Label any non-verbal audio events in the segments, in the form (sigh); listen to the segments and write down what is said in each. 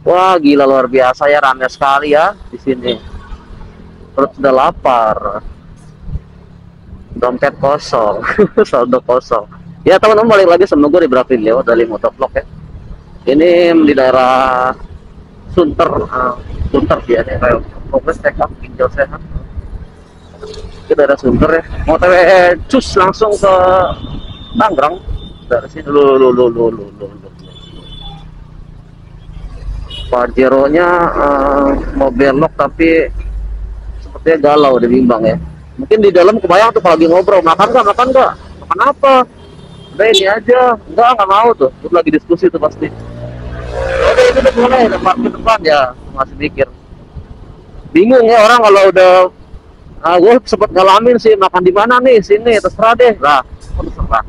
Wah, gila luar biasa ya ramai sekali ya di sini. Perut sudah lapar. Dompet kosong, (laughs) saldo kosong. Ya teman-teman balik lagi sama gue di Bravilio dari Motovlog ya. Ini di daerah Sunter, uh, Sunter ya, nih, kayak progres check up ginjal sehat. Ini daerah Sunter ya. Mau TW cus langsung ke Tangerang dari sini lu lu lu lu lu lu. Pajero-nya uh, mau belok tapi sepertinya galau dia bimbang ya. Mungkin di dalam kebayang tuh kalau lagi ngobrol makan nggak makan nggak makan apa? Udah ini aja, enggak nggak mau tuh. Itu lagi diskusi tuh pasti. Udah itu udah mulai, udah parkir depan ya masih mikir. Bingung ya orang kalau udah Ah, gue sempet ngalamin sih makan di mana nih sini terserah deh lah terserah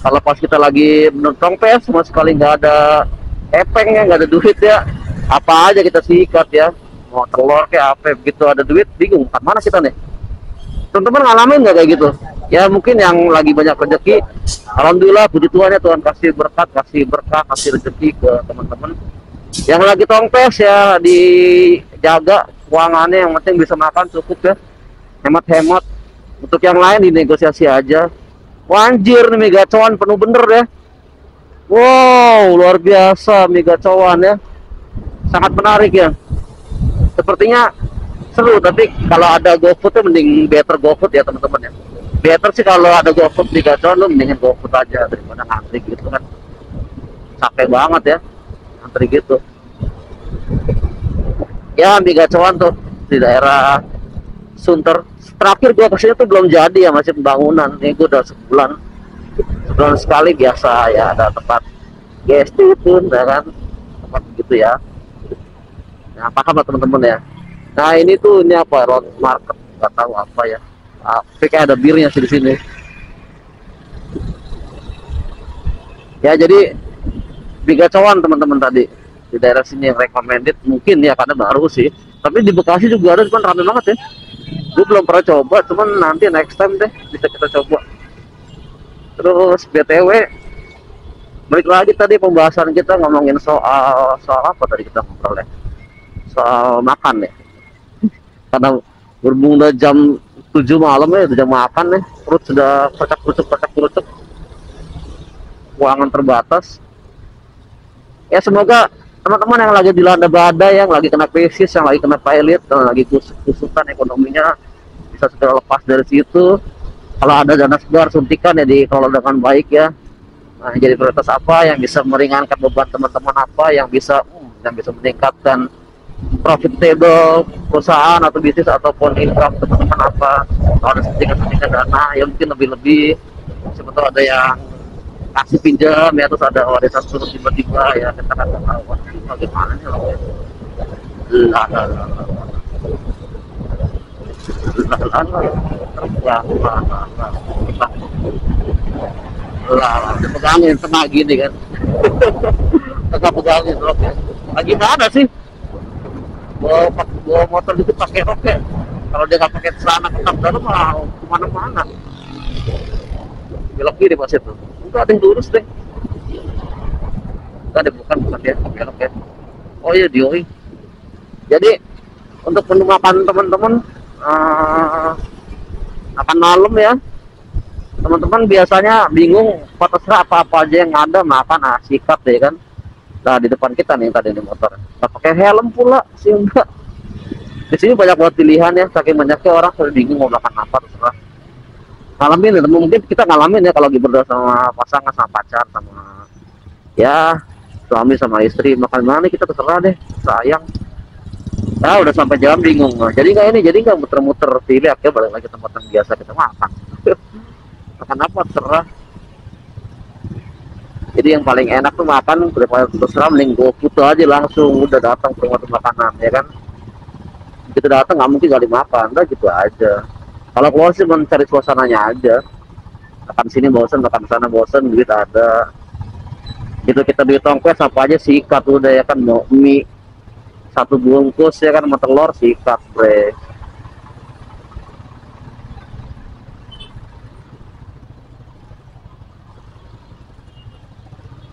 kalau pas kita lagi menonton pes sama sekali nggak ada epeng ya nggak ada duit ya. Apa aja kita sikat ya. Mau telur kayak apa begitu ada duit bingung. Kan mana kita nih? Teman-teman ngalamin nggak kayak gitu? Ya mungkin yang lagi banyak rezeki alhamdulillah puji Tuhan ya Tuhan kasih berkat kasih berkah kasih rezeki ke teman-teman. Yang lagi tongpes ya dijaga keuangannya yang penting bisa makan cukup ya. Hemat-hemat. Untuk yang lain dinegosiasi aja. Wanjir nih megacuan penuh bener ya wow luar biasa megacuan ya. Sangat menarik ya. Sepertinya seru tapi kalau ada GoFood mending better GoFood ya teman-teman ya. Better sih kalau ada GoFood di Gacuan lu mendingan GoFood aja daripada ngantri gitu kan. Capek banget ya ngantri gitu. Ya di Gacuan tuh di daerah Sunter. Terakhir gua ke sini tuh belum jadi ya masih pembangunan. Ini gua udah sebulan sebulan sekali biasa ya ada tempat guest itu ya kan? Tempat gitu ya. Nah paham lah teman-teman ya. Nah ini tuh ini apa? Road market nggak tahu apa ya. Tapi kayak ada birnya sih di sini. Ya jadi Bigacawan teman-teman tadi. Di daerah sini yang recommended mungkin ya karena baru sih. Tapi di Bekasi juga ada cuman rame banget ya. Gue belum pernah coba cuman nanti next time deh bisa kita coba terus BTW balik lagi tadi pembahasan kita ngomongin soal soal apa tadi kita ngobrol ya? Soal makan ya. Karena berhubung udah jam 7 malam ya udah jam makan ya perut sudah kocak kerucuk kocak kerucuk keuangan terbatas. Ya semoga teman-teman yang lagi dilanda badai yang lagi kena krisis yang lagi kena pilot yang lagi kusukan ekonominya bisa segera lepas dari situ kalau ada dana segar suntikan ya dikelola dengan baik ya. Nah, jadi prioritas apa yang bisa meringankan beban teman-teman? Apa yang bisa hmm, yang bisa meningkatkan profitable perusahaan atau bisnis ataupun income teman-teman? Apa? Kalau ada suntikan-suntikan dana ya mungkin lebih-lebih. Tahu ada yang kasih pinjam ya terus ada warisan turun tiba-tiba ya kita tahu bagaimana nih? Lah lah lah lagi mana sih bawa, bawa motor gitu pakai rok kalau dia nggak pakai celana ketat ke mana-mana belok kiri pas itu enggak ada yang lurus deh enggak ada bukan bukan dia ya oh iya dioi jadi untuk menu makan teman-teman uh, makan malam ya. Teman-teman biasanya bingung terserah apa-apa aja yang ada makan ah sikat deh kan. Nah di depan kita nih tadi di motor. Nggak pakai helm pula sih enggak di sini banyak buat pilihan ya saking banyaknya orang sudah bingung mau makan apa terserah. Ngalamin ya mungkin kita ngalamin ya kalau lagi berdua sama pasangan sama pacar sama ya suami sama istri makan mana kita terserah deh sayang nah udah sampai jam bingung. Jadi nggak ini jadi nggak muter-muter pilih akhirnya balik lagi tempat yang biasa kita makan (laughs) makan apa terserah. Jadi yang paling enak tuh makan daripada terserah mending gue foto aja langsung. Udah datang ke rumah makanan ya kan? Kita datang nggak mungkin gak dimakan. Udah gitu aja. Kalau keluar sih mencari suasananya aja. Makan sini bosen makan sana bosen duit ada. Itu kita di tongkes apa aja sikat udah ya kan? Mau mie satu bungkus ya kan sama telur sikat bre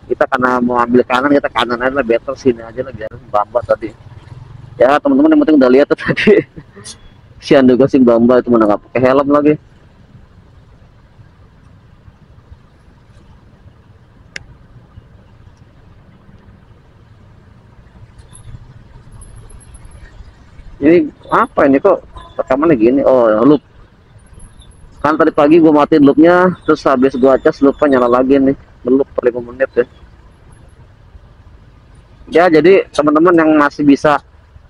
kita karena mau ambil kanan kita kanan aja lah better sini aja lah biar bamba tadi. Ya teman-teman yang penting udah lihat tuh tadi. Sian juga sih bamba itu mana nggak pakai helm lagi ini apa ini kok? Rekamannya gini. Oh loop. Kan tadi pagi gua matiin loopnya terus habis gua cas loopnya nyala lagi nih. Belum per 5 menit ya. Ya jadi teman-teman yang masih bisa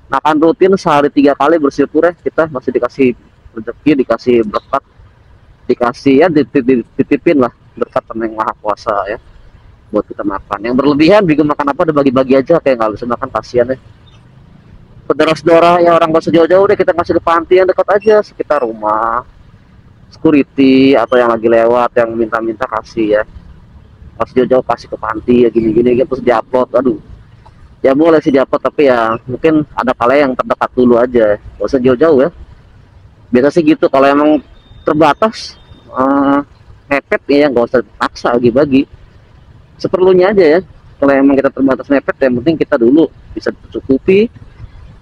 makan rutin sehari tiga kali bersyukur ya kita masih dikasih rezeki dikasih berkat dikasih ya dititipin lah berkat yang maha kuasa ya buat kita makan. Yang berlebihan bingung makan apa udah bagi-bagi aja kayak nggak bisa makan kasihan ya saudara-saudara yang orang gak sejauh-jauh deh kita kasih ke panti yang dekat aja sekitar rumah. Security atau yang lagi lewat yang minta-minta kasih ya. Pas jauh-jauh kasih ke panti ya gini-gini gitu terus diupload. Aduh ya boleh sih diupload tapi ya mungkin ada kala yang terdekat dulu aja. Gak usah jauh-jauh ya. Biasa sih gitu kalau emang terbatas uh, mepet ya nggak usah paksa bagi-bagi. Seperlunya aja ya. Kalau emang kita terbatas mepet yang penting kita dulu bisa tercukupi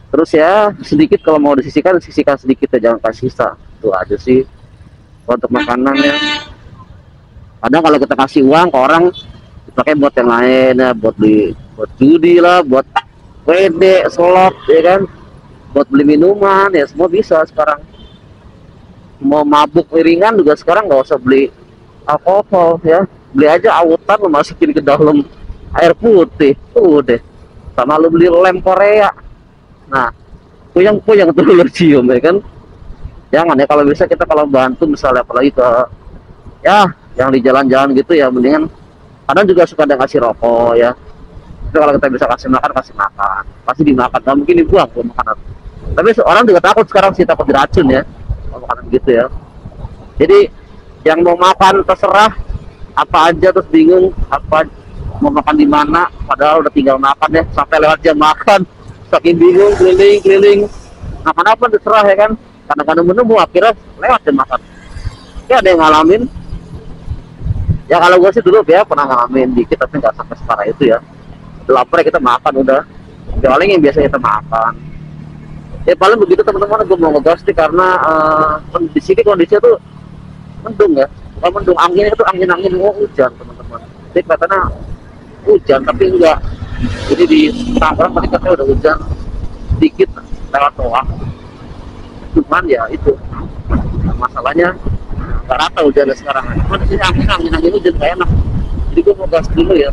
terus ya sedikit kalau mau disisihkan sisihkan sedikit ya jangan kasih sisa. Itu aja sih untuk makanannya kadang kalau kita kasih uang ke orang dipakai buat yang lain ya buat beli buat judi lah buat WD slot ya kan? Buat beli minuman ya semua bisa sekarang. Mau mabuk miringan juga sekarang nggak usah beli alkohol ya. Beli aja autan masukin ke dalam air putih tuh deh sama lu beli lem Korea nah puyang-puyang tuh lu cium ya kan? Jangan ya kalau bisa kita kalau bantu misalnya apalagi ke ya yang di jalan-jalan gitu ya mendingan kadang juga suka ada kasih rokok ya. Itu kalau kita bisa kasih makan kasih makan. Pasti dimakan nggak mungkin dibuang kalau makanan tapi orang juga takut sekarang sih takut diracun ya makanan gitu ya. Jadi yang mau makan terserah apa aja terus bingung apa mau makan di mana padahal udah tinggal makan ya sampai lewat jam makan saking bingung keliling keliling. Makan apa terserah ya kan? Kadang-kadang menemu akhirnya lewat dan makan ya ada yang ngalamin. Ya kalau gue sih dulu ya pernah ngalamin. Dikit tapi nggak sampai separah itu ya. Lapar kita makan udah. Paling yang biasa kita makan. Ya paling begitu teman-teman gue mau ngegas sih karena uh, di sini kondisinya tuh mendung ya. Kalau mendung anginnya itu angin angin mau hujan teman-teman. Jadi kelihatannya hujan tapi enggak jadi di Tangerang ketika saya udah hujan sedikit lewat doang. Cuman ya itu masalahnya nggak rata hujannya sekarang. Cuman sini angin angin angin hujan kayak enak. Jadi gue mau gas dulu ya.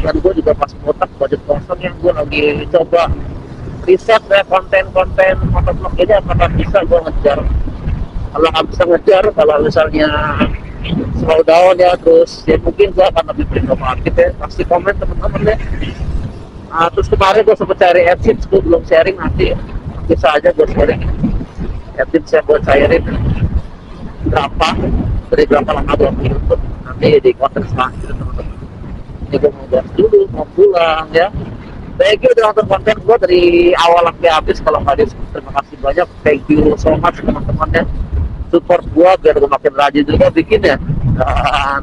Dan gue juga pas botak budget kosong yang gue lagi coba riset ya konten-konten motovlog ini apakah bisa gue ngejar? Kalau nggak bisa ngejar kalau misalnya slow down ya terus ya mungkin gue akan lebih berinovatif ya. Pasti komen teman-teman ya. Nah, terus kemarin gue sempat cari AdSense gue belum sharing nanti bisa aja gue sharing. AdSense yang gue cairin berapa? Dari berapa lama gue YouTube nanti di konten selanjutnya teman-teman. Ini gue mau gas dulu mau pulang ya. Thank you udah nonton konten gue dari awal sampai habis. Kalau nggak terima kasih banyak. Thank you so much teman-teman ya. Support gua biar gua makin rajin juga bikin ya dan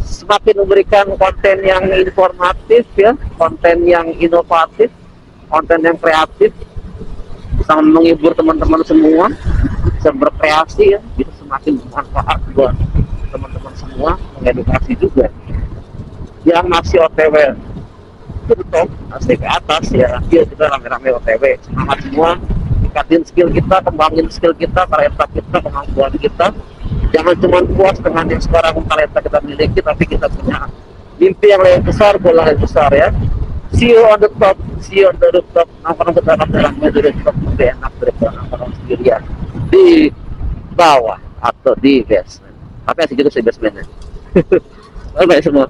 semakin memberikan konten yang informatif ya konten yang inovatif konten yang kreatif bisa menghibur teman-teman semua bisa berkreasi ya bisa semakin bermanfaat buat teman-teman semua mengedukasi juga. Yang masih OTW itu betul masih ke atas ya dia juga rame-rame OTW semangat semua tingkatin skill kita kembangin skill kita talenta kita kemampuan kita jangan cuma puas dengan yang sekarang talenta kita miliki tapi kita punya mimpi yang lebih besar bola yang besar ya. See you on the top see you on the rooftop nongkrong dalam dalamnya di rooftop lebih enak daripada nongkrong sendirian. Di bawah atau di basement. Tapi asik juga sih basementnya? (laughs) Bye bye semua